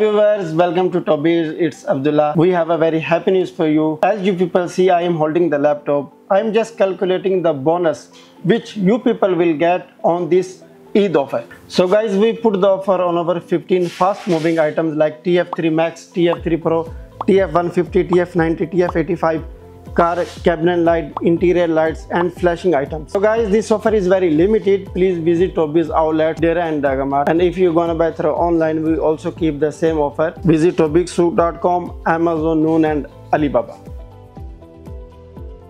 Viewers, welcome to Toby's. It's Abdullah. We have a very happy news for you. As you people see, I am holding the laptop. I am just calculating the bonus which you people will get on this Eid offer. So guys, we put the offer on over 15 fast moving items like TF3 Max, TF3 Pro, TF150, TF90, TF85 car cabinet light interior lights and flashing items. So guys this offer is very limited. Please visit Toby's outlet Deira and dagamar. And if you're gonna buy through online we also keep the same offer. Visit tobysouq.com amazon noon and alibaba